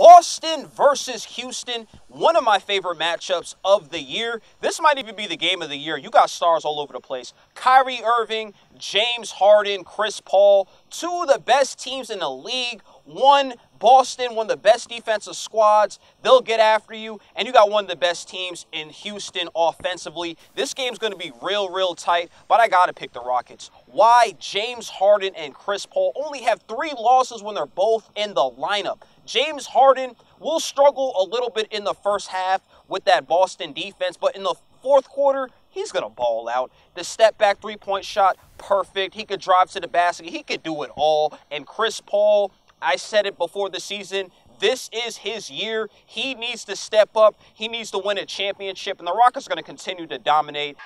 Boston versus Houston, one of my favorite matchups of the year. This might even be the game of the year. You got stars all over the place. Kyrie Irving, James Harden, Chris Paul, two of the best teams in the league. One, Boston, one of the best defensive squads. They'll get after you. And you got one of the best teams in Houston offensively. This game's going to be real, real tight, but I got to pick the Rockets. Why? James Harden and Chris Paul only have three losses when they're both in the lineup. James Harden will struggle a little bit in the first half with that Boston defense, but in the fourth quarter, he's going to ball out. The step back three point shot, perfect. He could drive to the basket. He could do it all. And Chris Paul, I said it before the season. This is his year. He needs to step up. He needs to win a championship, and the Rockets are going to continue to dominate.